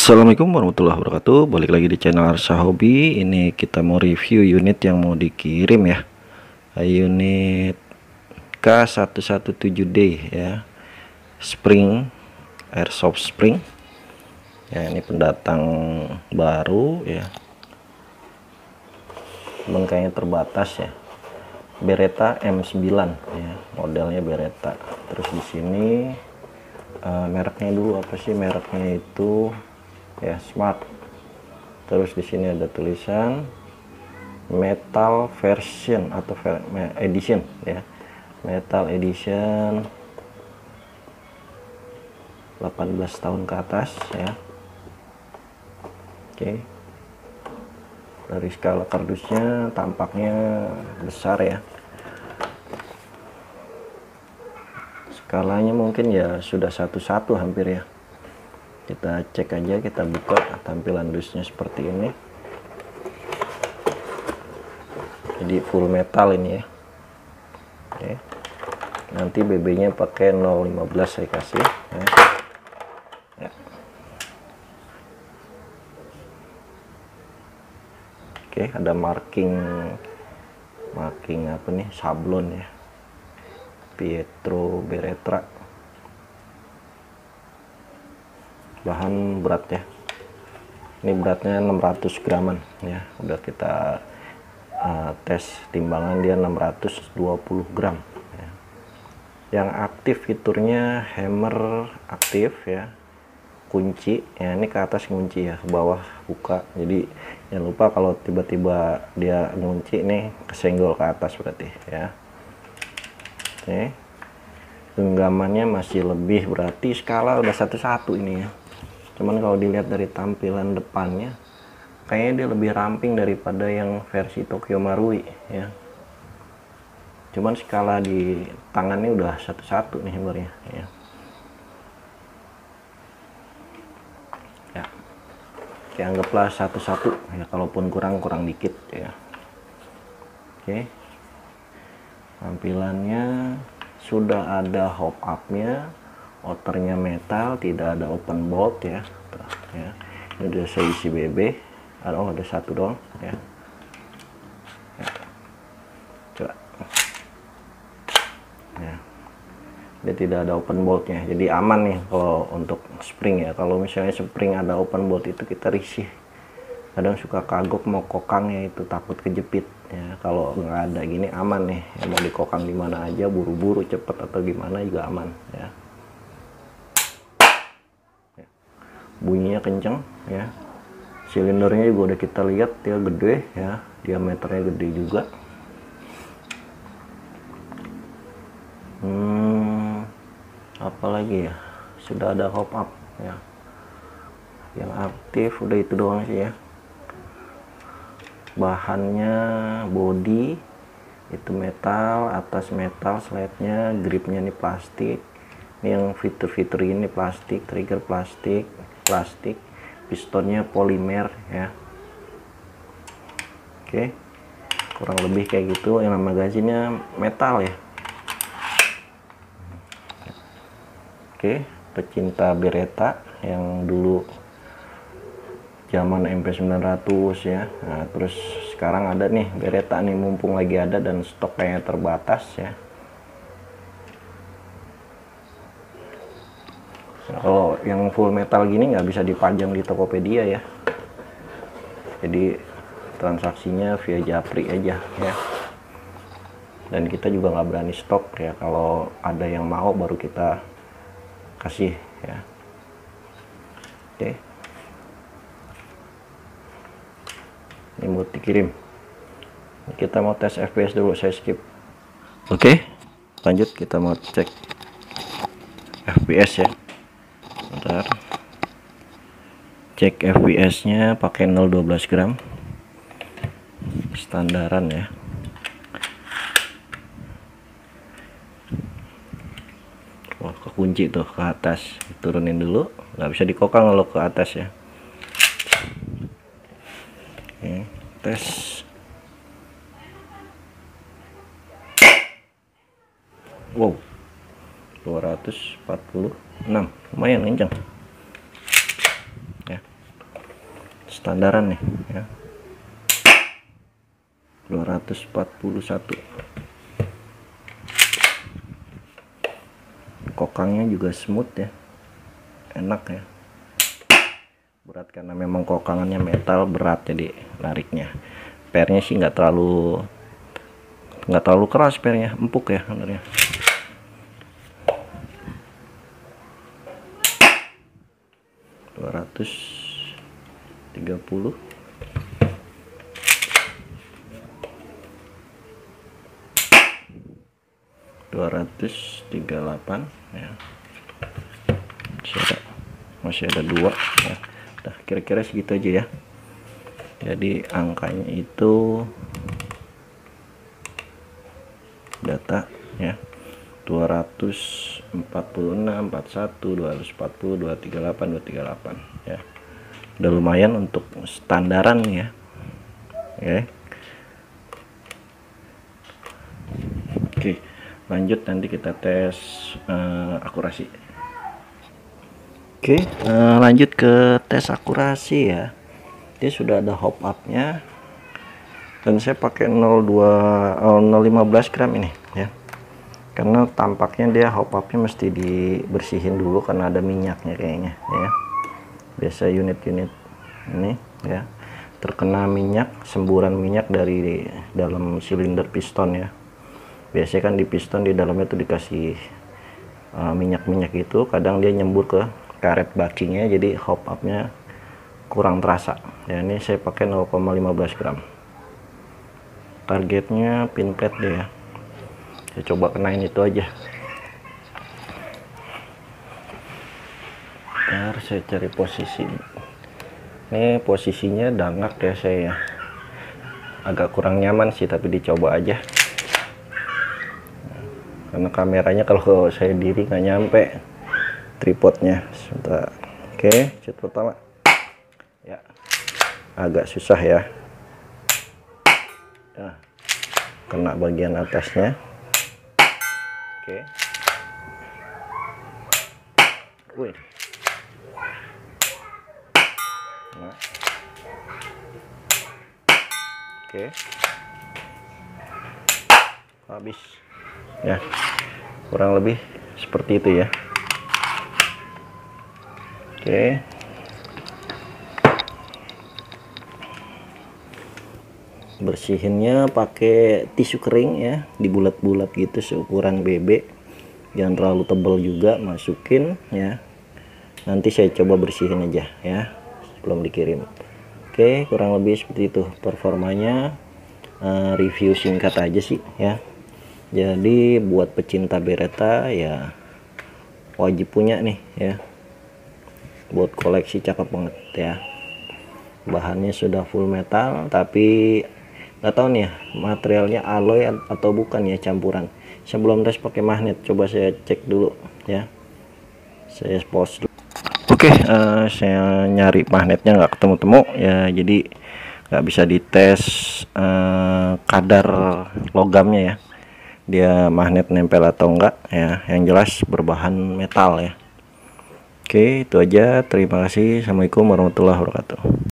Assalamualaikum warahmatullahi wabarakatuh. Balik lagi di channel Arsha Hobi. Ini kita mau review unit yang mau dikirim ya. Unit K117D ya. Spring Airsoft Spring. Ya ini pendatang baru ya. Bengkainya terbatas ya. Beretta M9 ya. Modelnya Beretta. Terus di sini uh, mereknya dulu apa sih? Mereknya itu ya smart. Terus di sini ada tulisan metal version atau ver edition ya. Metal edition 18 tahun ke atas ya. Oke. Dari skala kardusnya tampaknya besar ya. Skalanya mungkin ya sudah satu-satu hampir ya kita cek aja kita buka tampilan dusnya seperti ini jadi full metal ini ya Oke. nanti BB nya pakai 015 saya kasih ya. Ya. Oke ada marking marking apa nih sablon ya Pietro Beretta bahan berat ya ini beratnya 600 graman ya. Udah kita uh, tes timbangan dia 620 gram ya. yang aktif fiturnya hammer aktif ya. Kunci ya ini ke atas kunci ya ke bawah buka. Jadi jangan lupa kalau tiba-tiba dia ngunci nih kesenggol ke atas berarti ya. Oke. Genggamannya masih lebih berarti skala udah satu-satu ini ya cuman kalau dilihat dari tampilan depannya kayaknya dia lebih ramping daripada yang versi Tokyo Marui ya. Cuman skala di tangannya udah satu-satu nih hammernya ya. Ya. Oke, anggaplah satu-satu ya kalaupun kurang kurang dikit ya. Oke. Tampilannya sudah ada hop upnya outernya metal tidak ada open bolt ya. Ya. Ini udah saya isi BB ada oh ada satu dong ya, ya. coba. Ya. Dia tidak ada open boltnya. Jadi aman nih kalau untuk spring ya. Kalau misalnya spring ada open bolt itu kita risih. Kadang suka kagok mau kokangnya itu takut kejepit ya. Kalau nggak ada gini aman nih. Ya, mau dikokang di mana aja buru-buru cepet atau gimana juga aman ya bunyinya kenceng ya. Silindernya juga udah kita lihat dia gede ya. Diameternya gede juga. Hmm, apalagi ya? Sudah ada hop up ya. Yang aktif udah itu doang sih ya. Bahannya body itu metal atas metal slide-nya gripnya ini plastik. Ini yang fitur-fitur ini plastik trigger plastik plastik pistonnya polimer ya. Oke kurang lebih kayak gitu. Yang magazinnya metal ya. Oke pecinta Beretta yang dulu zaman MP900 ya. Nah, terus sekarang ada nih Beretta nih mumpung lagi ada dan stoknya terbatas ya kalau yang full metal gini nggak bisa dipajang di Tokopedia ya. Jadi transaksinya via Japri aja ya. Dan kita juga nggak berani stok ya. Kalau ada yang mau baru kita kasih ya. Oke. Ini mau dikirim. Kita mau tes FPS dulu saya skip. Oke. Lanjut kita mau cek FPS ya bentar. Cek fps nya pakai 012 gram. Standaran ya. Wah kekunci tuh ke atas. Turunin dulu. Nggak bisa dikokang kalau ke atas ya. Oke, tes. Wow 246 lumayan kencang ya. Standaran nih ya. 241 kokangnya juga smooth ya. Enak ya. Berat karena memang kokangannya metal berat jadi nariknya. Pernya sih nggak terlalu nggak terlalu keras pernya empuk ya sebenarnya dua ratus tiga puluh. dua ratus tiga delapan ya. Masih ada masih ada dua ya. Nah kira-kira segitu aja ya. Jadi angkanya itu data ya 246 41 240 238 238 ya. Udah lumayan untuk standaran ya. Oke. Oke lanjut nanti kita tes uh, akurasi. Oke. Uh, lanjut ke tes akurasi ya. Dia sudah ada hop up nya dan saya pakai 02 oh, 015 gram ini ya karena tampaknya dia hop upnya mesti dibersihin dulu karena ada minyaknya kayaknya ya. Biasa unit-unit ini ya. Terkena minyak semburan minyak dari dalam silinder piston ya. Biasanya kan di piston di dalamnya tuh dikasih uh, minyak-minyak uh, itu kadang dia nyembur ke karet bakinya jadi hop upnya kurang terasa. Ya ini saya pakai 0,15 gram. Targetnya pin pad deh ya saya coba kenain itu aja. Bentar, saya cari posisi. Ini posisinya dangak ya saya. Agak kurang nyaman sih tapi dicoba aja. Karena kameranya kalau saya diri nggak nyampe tripodnya. Sebentar. Oke shoot pertama. Ya agak susah ya. Nah, kena bagian atasnya oke. Wih. Nah. oke. Habis. Ya. Kurang lebih seperti itu ya. Oke bersihinnya pakai tisu kering ya dibulat-bulat gitu seukuran bebek jangan terlalu tebal juga masukin ya. Nanti saya coba bersihin aja ya sebelum dikirim. Oke kurang lebih seperti itu performanya. Uh, review singkat aja sih ya. Jadi buat pecinta beretta ya wajib punya nih ya. Buat koleksi cakep banget ya. Bahannya sudah full metal tapi nggak tahu nih ya materialnya alloy atau bukan ya campuran. Sebelum tes pakai magnet coba saya cek dulu ya. Saya post dulu. Oke okay, uh, eh, saya nyari magnetnya nggak ketemu-temu ya jadi nggak bisa dites uh, kadar logamnya ya. Dia magnet nempel atau enggak ya yang jelas berbahan metal ya. Oke itu aja. Terima kasih. Assalamualaikum warahmatullahi wabarakatuh